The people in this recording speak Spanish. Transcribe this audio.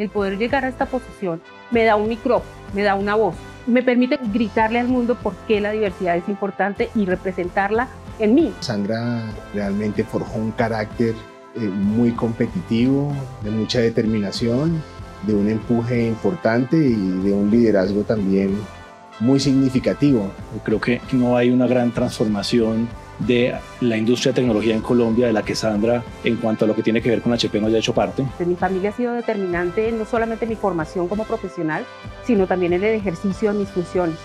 El poder llegar a esta posición me da un micrófono, me da una voz, me permite gritarle al mundo por qué la diversidad es importante y representarla en mí. Sandra realmente forjó un carácter eh, muy competitivo, de mucha determinación, de un empuje importante y de un liderazgo también muy significativo. Creo que no hay una gran transformación de la industria de tecnología en Colombia, de la que Sandra, en cuanto a lo que tiene que ver con HP, no haya hecho parte. Mi familia ha sido determinante no solamente mi formación como profesional, sino también en el ejercicio de mis funciones.